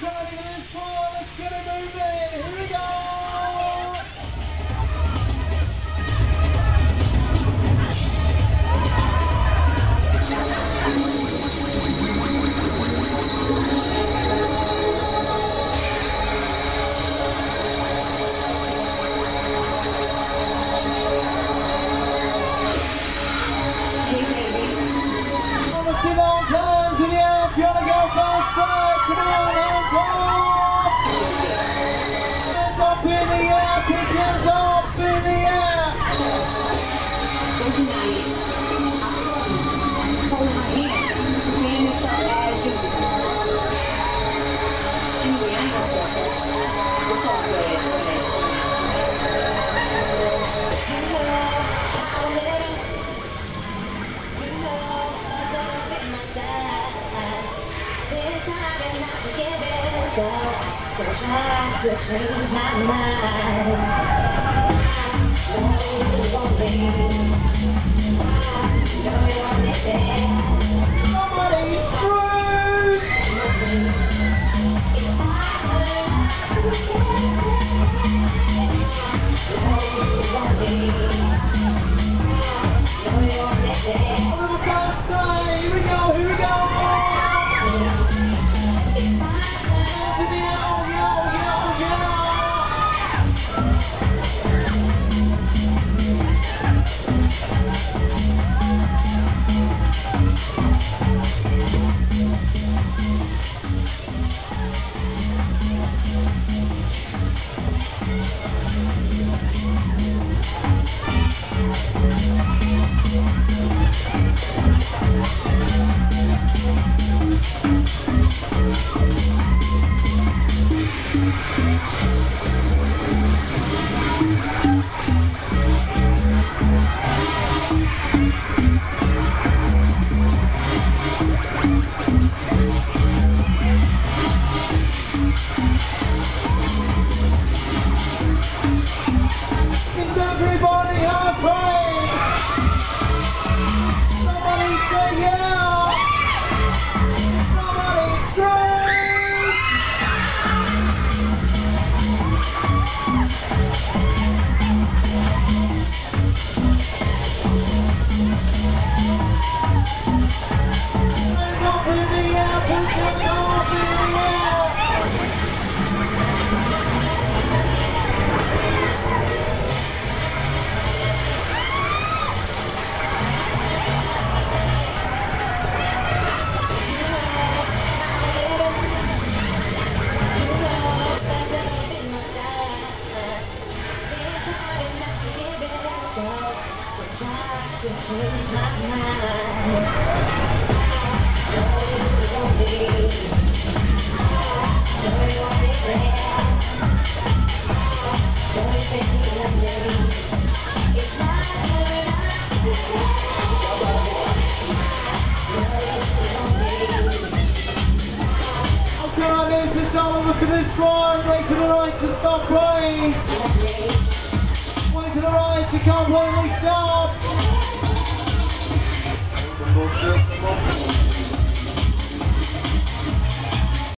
Johnny Lynch Let's get it moving. So hard to change my mind. I'm lonely. Air, put and gentlemen, look at this drawing. Wait to the right to stop playing. Wait to the right to completely stop.